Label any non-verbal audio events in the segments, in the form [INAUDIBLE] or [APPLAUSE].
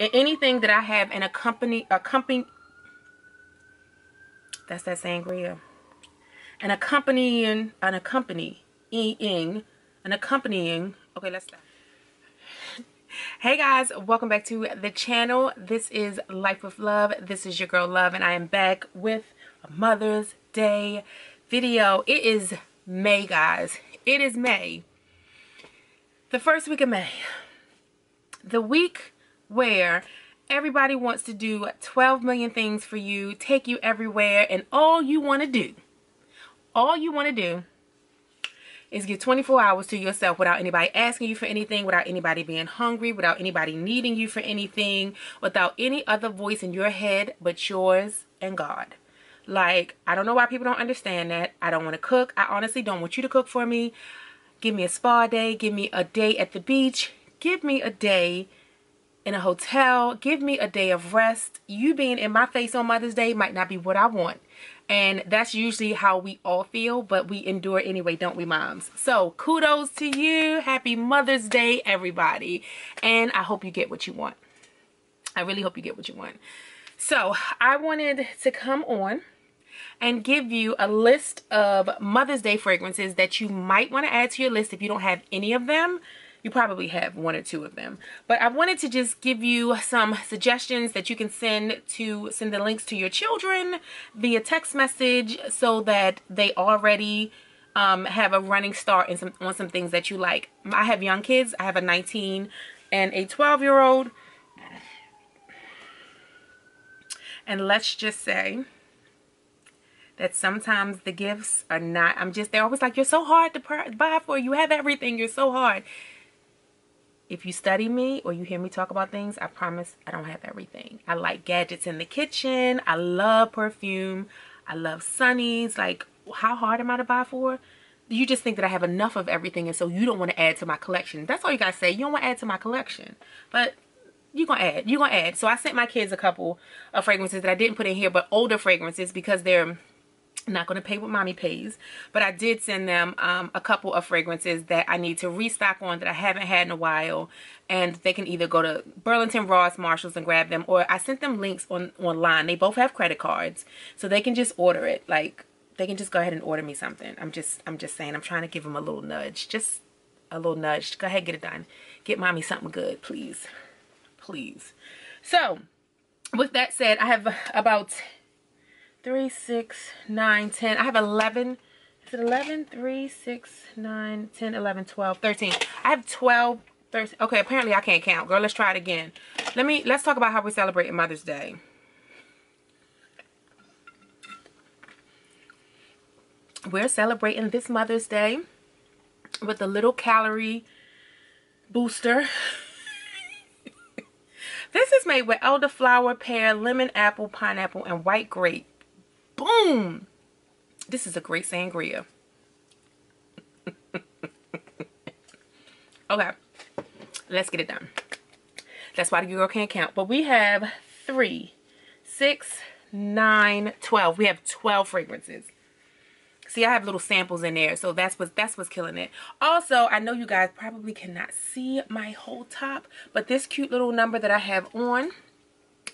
anything that I have an accompany accompany that's that sangria. An accompanying an accompanying an accompanying okay let's stop. Hey guys, welcome back to the channel. This is Life with Love. This is your girl Love and I am back with a Mother's Day video. It is May guys. It is May. The first week of May. The week where everybody wants to do 12 million things for you, take you everywhere, and all you want to do, all you want to do is get 24 hours to yourself without anybody asking you for anything, without anybody being hungry, without anybody needing you for anything, without any other voice in your head but yours and God. Like, I don't know why people don't understand that. I don't want to cook. I honestly don't want you to cook for me. Give me a spa day. Give me a day at the beach. Give me a day in a hotel. Give me a day of rest. You being in my face on Mother's Day might not be what I want. And that's usually how we all feel, but we endure anyway, don't we, moms? So kudos to you. Happy Mother's Day, everybody. And I hope you get what you want. I really hope you get what you want. So I wanted to come on and give you a list of Mother's Day fragrances that you might want to add to your list if you don't have any of them you probably have one or two of them. But I wanted to just give you some suggestions that you can send to send the links to your children via text message so that they already um, have a running start in some, on some things that you like. I have young kids. I have a 19 and a 12 year old. And let's just say that sometimes the gifts are not, I'm just, they're always like, you're so hard to buy for. You have everything. You're so hard if you study me or you hear me talk about things, I promise I don't have everything. I like gadgets in the kitchen. I love perfume. I love sunnies. Like, how hard am I to buy for? You just think that I have enough of everything and so you don't want to add to my collection. That's all you gotta say. You don't want to add to my collection. But you're gonna add. You're gonna add. So I sent my kids a couple of fragrances that I didn't put in here, but older fragrances because they're not going to pay what mommy pays but i did send them um, a couple of fragrances that i need to restock on that i haven't had in a while. And they can either go to burlington ross marshalls and grab them or i sent them links on online. They both have credit cards so they can just order it. Like they can just go ahead and order me something. I'm just i'm just saying i'm trying to give them a little nudge just a little nudge. Go ahead get it done. Get mommy something good please. Please. So with that said i have about three, six, nine, ten. I have 11. Is it 11? 3, 6, 9, 10, 11, 12, 13. I have 12, 13. Okay, apparently I can't count. Girl, let's try it again. Let me, let's talk about how we celebrate Mother's Day. We're celebrating this Mother's Day with a little calorie booster. [LAUGHS] this is made with elderflower, pear, lemon, apple, pineapple, and white grape. Boom! This is a great sangria. [LAUGHS] okay, let's get it done. That's why the girl can't count. But we have three, six, nine, twelve. We have 12 fragrances. See, I have little samples in there, so that's what that's what's killing it. Also, I know you guys probably cannot see my whole top, but this cute little number that I have on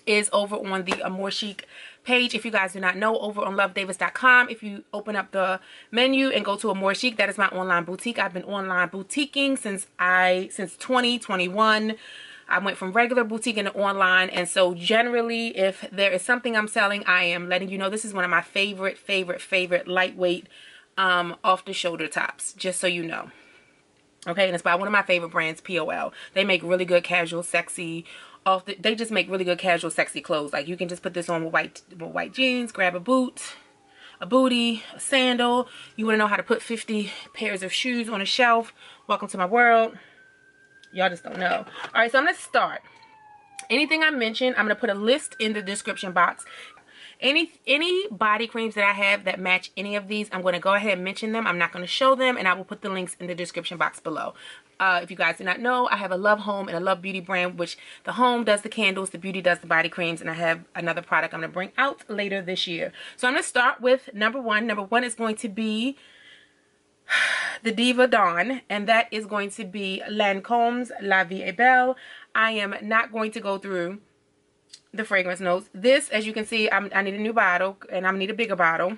is over on the Amore Chic page. If you guys do not know, over on lovedavis.com, if you open up the menu and go to Amore Chic, that is my online boutique. I've been online boutiquing since I since 2021. I went from regular boutique into online. And so generally, if there is something I'm selling, I am letting you know this is one of my favorite, favorite, favorite lightweight um, off-the-shoulder tops, just so you know. Okay, and it's by one of my favorite brands, POL. They make really good casual, sexy, off the, they just make really good casual sexy clothes. Like you can just put this on with white with white jeans grab a boot a booty a sandal. You want to know how to put 50 pairs of shoes on a shelf? Welcome to my world. Y'all just don't know. All right so i'm gonna start. Anything i mentioned i'm gonna put a list in the description box any any body creams that i have that match any of these i'm going to go ahead and mention them i'm not going to show them and i will put the links in the description box below uh, if you guys do not know, I have a Love Home and a Love Beauty brand, which the Home does the candles, the Beauty does the body creams, and I have another product I'm going to bring out later this year. So I'm going to start with number one. Number one is going to be [SIGHS] the Diva Dawn, and that is going to be Lancome's La Vie Belle. I am not going to go through the fragrance notes. This, as you can see, I'm, I need a new bottle and I need a bigger bottle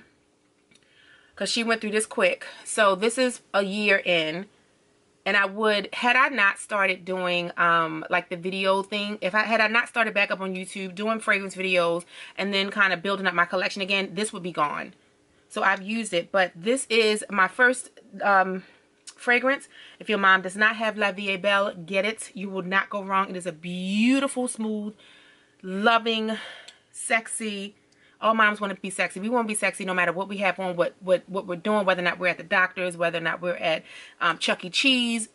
because she went through this quick. So this is a year in. And I would, had I not started doing um, like the video thing, if I had I not started back up on YouTube doing fragrance videos and then kind of building up my collection again, this would be gone. So I've used it. But this is my first um, fragrance. If your mom does not have La Vie Belle, get it. You will not go wrong. It is a beautiful, smooth, loving, sexy. All moms want to be sexy. We want to be sexy no matter what we have on, what what what we're doing, whether or not we're at the doctor's, whether or not we're at um, Chuck E. Cheese.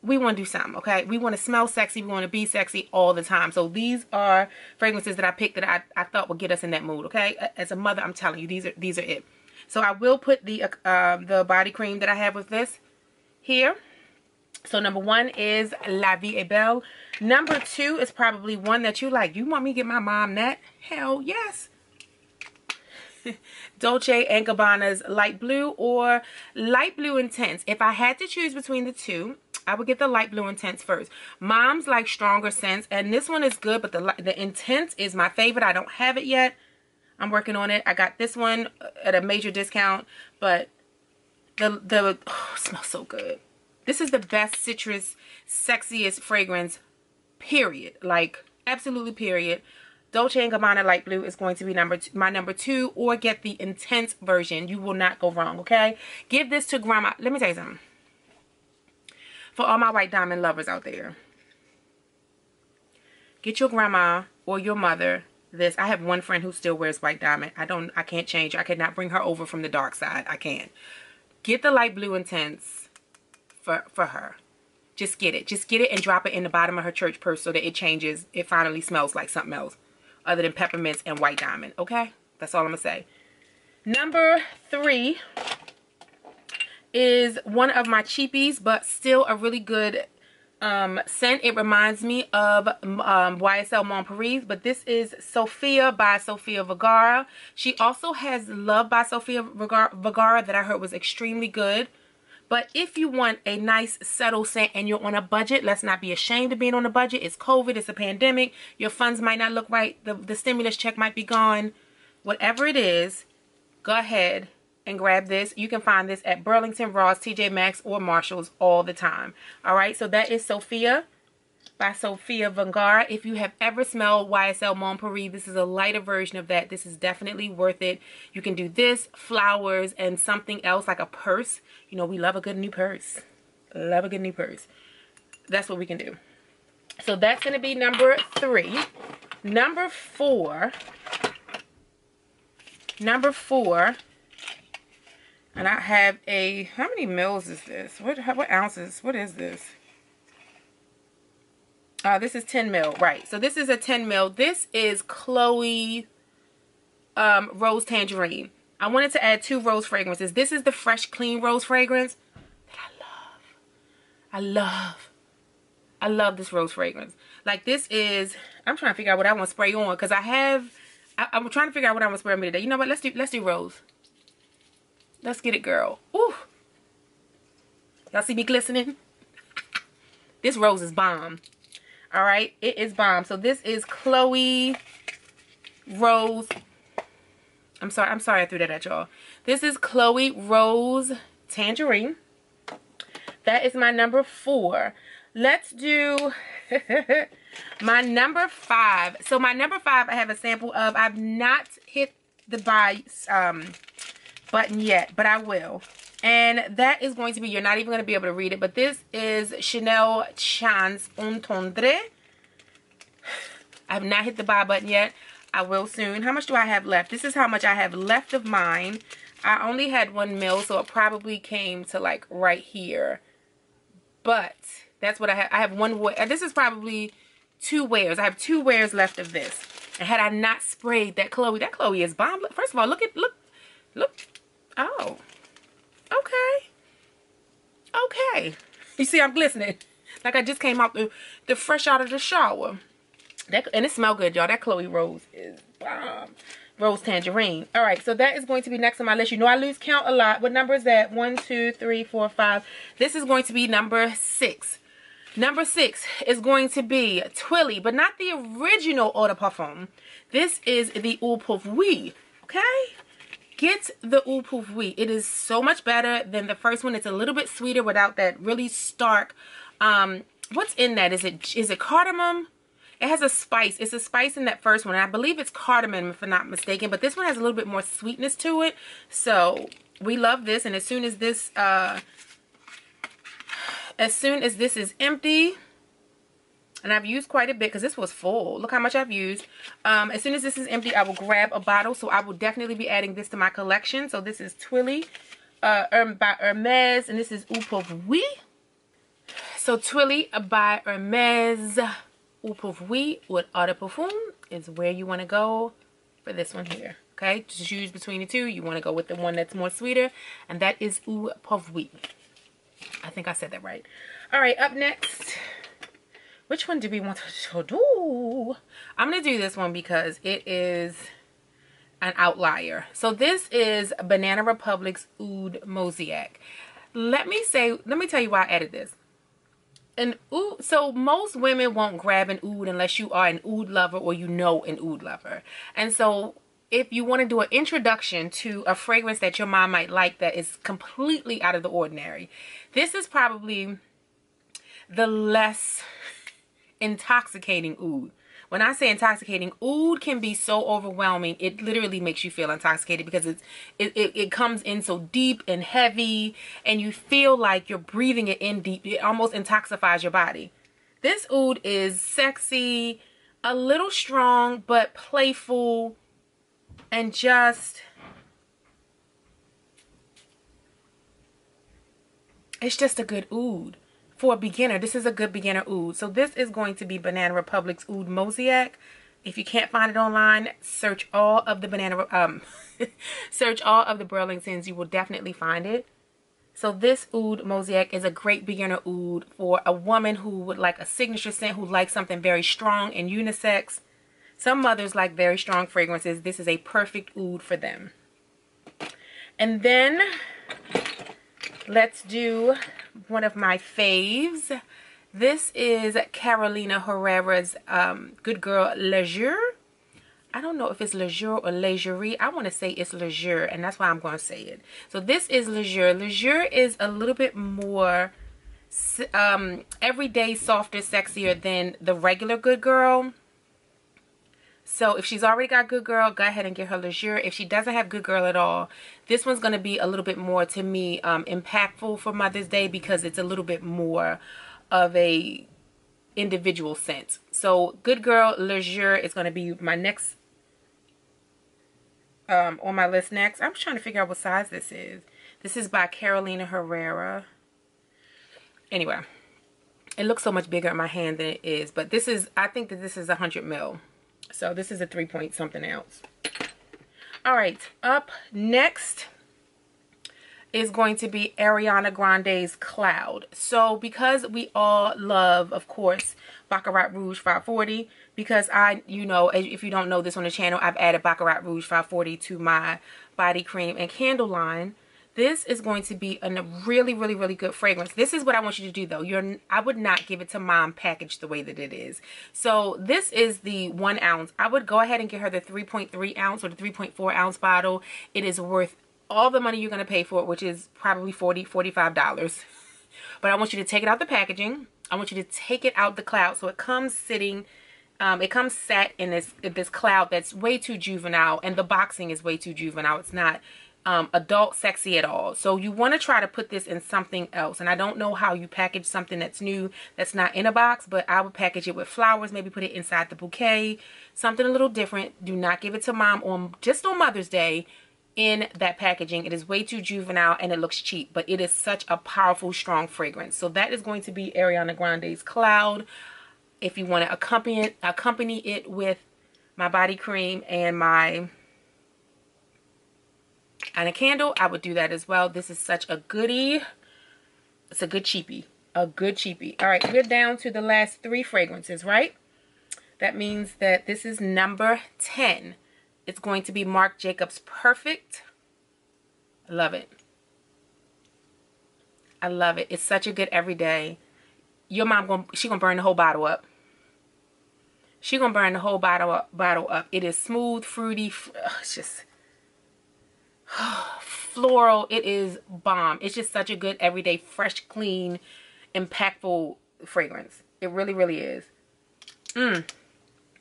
We want to do something, okay? We want to smell sexy. We want to be sexy all the time. So these are fragrances that I picked that I, I thought would get us in that mood, okay? As a mother, I'm telling you, these are these are it. So I will put the uh, the body cream that I have with this here. So number one is La Vie est Belle. Number two is probably one that you like. You want me to get my mom that? Hell yes. [LAUGHS] Dolce & Gabbana's light blue or light blue intense. If I had to choose between the two, I would get the light blue intense first. Mom's like stronger scents and this one is good, but the, the intense is my favorite. I don't have it yet. I'm working on it. I got this one at a major discount, but the, the, oh, smells so good. This is the best citrus, sexiest fragrance, period. Like, absolutely period. Dolce & Gabbana Light Blue is going to be number two, my number two, or get the intense version. You will not go wrong, okay? Give this to grandma. Let me tell you something. For all my white diamond lovers out there, get your grandma or your mother this. I have one friend who still wears white diamond. I don't, I can't change. I cannot bring her over from the dark side. I can't. Get the light blue intense for, for her. Just get it. Just get it and drop it in the bottom of her church purse so that it changes. It finally smells like something else other than peppermints and white diamond. Okay? That's all I'm going to say. Number three is one of my cheapies, but still a really good um, scent. It reminds me of um, YSL Mon Paris, but this is Sofia by Sofia Vergara. She also has Love by Sofia Vergara that I heard was extremely good. But if you want a nice subtle scent and you're on a budget, let's not be ashamed of being on a budget. It's COVID, it's a pandemic. Your funds might not look right. The, the stimulus check might be gone. Whatever it is, go ahead and grab this. You can find this at Burlington, Ross, TJ Maxx, or Marshalls all the time. All right, so that is Sofia by Sofia Vergara. If you have ever smelled YSL Mon Paris, this is a lighter version of that. This is definitely worth it. You can do this, flowers, and something else like a purse. You know, we love a good new purse. Love a good new purse. That's what we can do. So that's going to be number three. Number four. Number four and I have a, how many mils is this? What, what ounces? What is this? Uh, this is 10 mil, right. So this is a 10 mil. This is Chloe um, Rose Tangerine. I wanted to add two rose fragrances. This is the Fresh Clean Rose fragrance that I love. I love. I love this rose fragrance. Like this is, I'm trying to figure out what I want to spray on because I have, I, am trying to figure out what I want to spray on me today. You know what? Let's do, let's do rose. Let's get it, girl. Ooh. Y'all see me glistening? [LAUGHS] this rose is bomb. All right, it is bomb. So this is Chloe Rose. I'm sorry, I'm sorry I threw that at y'all. This is Chloe Rose Tangerine. That is my number four. Let's do [LAUGHS] my number five. So my number five I have a sample of. I've not hit the buy um, button yet, but I will. And that is going to be, you're not even going to be able to read it, but this is Chanel Chance Entendre. I have not hit the buy button yet. I will soon. How much do I have left? This is how much I have left of mine. I only had one mil, so it probably came to like right here. But that's what I have. I have one, this is probably two wears. I have two wears left of this. And had I not sprayed that Chloe, that Chloe is bomb. First of all, look at, look, look, Oh. Okay. Okay. You see, I'm glistening. Like I just came out the, the fresh out of the shower. That And it smell good, y'all. That Chloe Rose is bomb. Rose Tangerine. All right, so that is going to be next on my list. You know I lose count a lot. What number is that? One, two, three, four, five. This is going to be number six. Number six is going to be Twilly, but not the original Eau de Parfum. This is the Eau Poivrée, okay? Get the Eau Poivrée. It is so much better than the first one. It's a little bit sweeter without that really stark, um, what's in that? Is it is it cardamom? It has a spice. It's a spice in that first one. And I believe it's cardamom if I'm not mistaken. But this one has a little bit more sweetness to it. So we love this. And as soon as this, uh, as soon as this is empty, and I've used quite a bit because this was full. Look how much I've used. Um, as soon as this is empty, I will grab a bottle. So I will definitely be adding this to my collection. So this is Twilly uh, by Hermes. And this is Eau Poivrée. So Twilly by Hermes Eau Poivrée with Eau de Parfum is where you want to go for this one here. Okay, to choose between the two, you want to go with the one that's more sweeter, and that is Eau Poivrée. I think I said that right. All right, up next, which one do we want to do? I'm going to do this one because it is an outlier. So this is Banana Republic's Oud Mosaic. Let me say, let me tell you why I added this an oud so most women won't grab an oud unless you are an oud lover or you know an oud lover and so if you want to do an introduction to a fragrance that your mom might like that is completely out of the ordinary this is probably the less intoxicating oud when I say intoxicating, oud can be so overwhelming, it literally makes you feel intoxicated because it's, it, it, it comes in so deep and heavy and you feel like you're breathing it in deep. It almost intoxifies your body. This oud is sexy, a little strong, but playful and just... It's just a good oud for a beginner. This is a good beginner oud. So this is going to be Banana Republic's Oud Mosaic. If you can't find it online, search all of the Banana, um, [LAUGHS] search all of the Burlingtons. You will definitely find it. So this Oud Mosaic is a great beginner oud for a woman who would like a signature scent, who likes something very strong and unisex. Some mothers like very strong fragrances. This is a perfect oud for them. And then let's do one of my faves. This is Carolina Herrera's um, Good Girl Leisure. I don't know if it's Leisure or Leisurerie. I want to say it's Leisure, and that's why I'm going to say it. So this is Leisure. Leisure is a little bit more um, everyday, softer, sexier than the regular Good Girl. So if she's already got Good Girl, go ahead and get her Leisure. If she doesn't have Good Girl at all, this one's going to be a little bit more, to me, um, impactful for Mother's Day because it's a little bit more of a individual scent. So Good Girl Leisure is going to be my next, um, on my list next. I'm trying to figure out what size this is. This is by Carolina Herrera. Anyway, it looks so much bigger in my hand than it is. But this is, I think that this is 100 mil. So this is a three point something ounce. All right, up next is going to be Ariana Grande's Cloud. So because we all love, of course, Baccarat Rouge 540, because I, you know, if you don't know this on the channel, I've added Baccarat Rouge 540 to my body cream and candle line this is going to be a really really really good fragrance. This is what i want you to do though. You're i would not give it to mom packaged the way that it is. So this is the one ounce. I would go ahead and get her the 3.3 ounce or the 3.4 ounce bottle. It is worth all the money you're going to pay for it which is probably 40 45 dollars. But i want you to take it out the packaging. I want you to take it out the cloud. So it comes sitting um, it comes set in this this cloud that's way too juvenile and the boxing is way too juvenile. It's not um, adult sexy at all. So you want to try to put this in something else. And I don't know how you package something that's new, that's not in a box, but I would package it with flowers, maybe put it inside the bouquet, something a little different. Do not give it to mom on just on Mother's Day in that packaging. It is way too juvenile and it looks cheap, but it is such a powerful, strong fragrance. So that is going to be Ariana Grande's Cloud. If you want to accompany it, accompany it with my body cream and my and a candle, I would do that as well. This is such a goodie. It's a good cheapie. A good cheapie. All right, we're down to the last three fragrances, right? That means that this is number 10. It's going to be Marc Jacobs Perfect. I love it. I love it. It's such a good everyday. your mom gonna she gonna burn the whole bottle up. She gonna burn the whole bottle up. Bottle up. It is smooth, fruity. It's just [SIGHS] floral. It is bomb. It's just such a good everyday, fresh, clean, impactful fragrance. It really, really is. Mmm.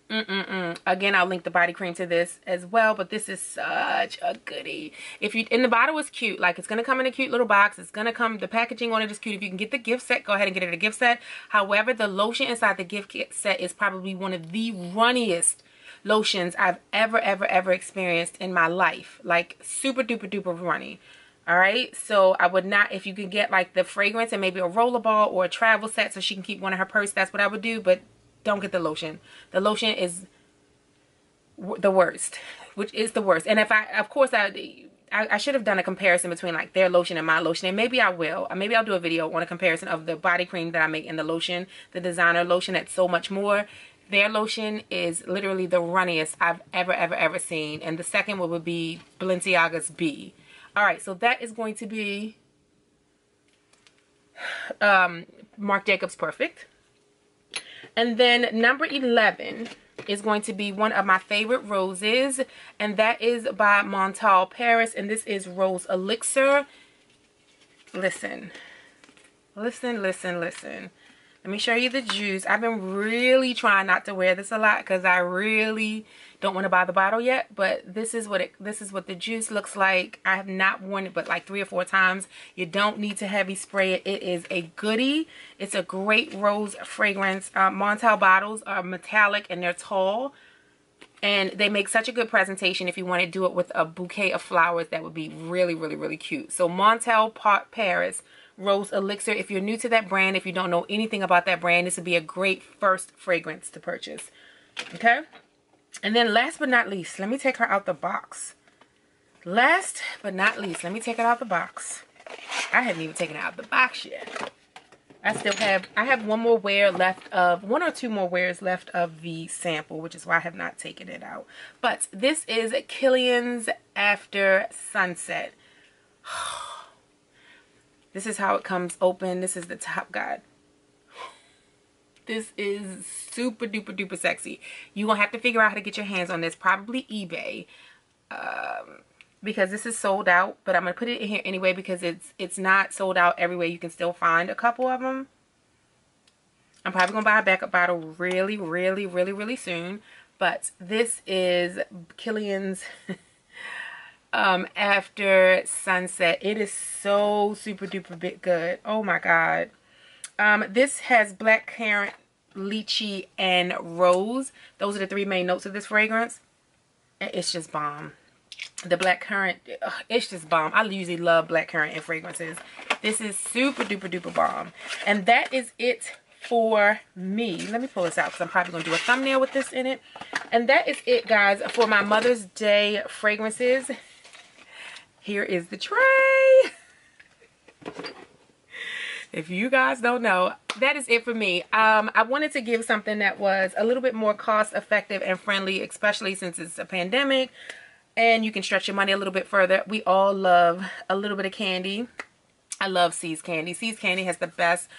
Mm-mm-mm. Again, I'll link the body cream to this as well, but this is such a goodie. If you, and the bottle is cute. Like, it's to come in a cute little box. It's to come, the packaging on it is cute. If you can get the gift set, go ahead and get it a gift set. However, the lotion inside the gift set is probably one of the runniest lotions I've ever, ever, ever experienced in my life. Like, super duper duper runny. All right, so I would not, if you could get like the fragrance and maybe a rollerball or a travel set so she can keep one in her purse, that's what I would do. But don't get the lotion. The lotion is the worst, which is the worst. And if I, of course, I, I, I, should have done a comparison between like their lotion and my lotion. And maybe I will. Uh, maybe I'll do a video on a comparison of the body cream that I make and the lotion, the designer lotion that's So Much More. Their lotion is literally the runniest I've ever, ever, ever seen. And the second one would be Balenciaga's B. All right, so that is going to be um, Marc Jacobs Perfect. And then number 11 is going to be one of my favorite roses. And that is by Montale Paris. And this is Rose Elixir. Listen. Listen, listen, listen. Let me show you the juice. I've been really trying not to wear this a lot because I really don't want to buy the bottle yet. But this is what it this is what the juice looks like. I have not worn it but like three or four times. You don't need to heavy spray it. It is a goodie. It's a great rose fragrance. Uh, Montale bottles are metallic and they're tall. And they make such a good presentation if you want to do it with a bouquet of flowers. That would be really, really, really cute. So Montale Paris Rose Elixir. If you're new to that brand, if you don't know anything about that brand, this would be a great first fragrance to purchase. Okay? And then last but not least, let me take her out the box. Last but not least, let me take it out of the box. I haven't even taken it out the box yet. I still have, I have one more wear left of, one or two more wears left of the sample, which is why I have not taken it out. But this is Kilian's After Sunset. [SIGHS] Oh, This is how it comes open. This is the top guide. This is super duper duper sexy. You're going to have to figure out how to get your hands on this. Probably eBay. Um, because this is sold out. But I'm going to put it in here anyway because it's it's not sold out everywhere. You can still find a couple of them. I'm probably going to buy a backup bottle really, really, really, really soon. But this is Kilian's [LAUGHS] um, after sunset. It is so super duper bit good. Oh my god. Um, this has black currant, lychee, and rose. Those are the three main notes of this fragrance. It's just bomb. The black currant, it's just bomb. I usually love black currant in fragrances. This is super duper duper bomb. And that is it for me. Let me pull this out because I'm probably going to do a thumbnail with this in it. And that is it, guys, for my Mother's Day fragrances here is the tray. if you guys don't know, that is it for me. Um, I wanted to give something that was a little bit more cost effective and friendly, especially since it's a pandemic and you can stretch your money a little bit further. We all love a little bit of candy. I love See's Candy. See's Candy has the best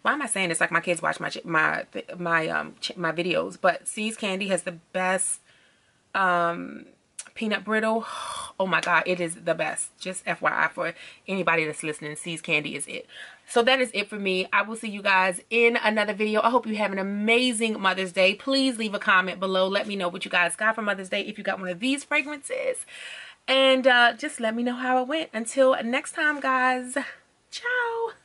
why am I saying this like my kids watch my my my um my videos but See's Candy has the best um peanut brittle [SIGHS] oh my god it is the best. Just fyi for anybody that's listening see's candy is it. So that is it for me. I will see you guys in another video. I hope you have an amazing mother's day. Please leave a comment below. Let me know what you guys got for mother's day if you got one of these fragrances. And uh, just let me know how it went. Until next time guys. Ciao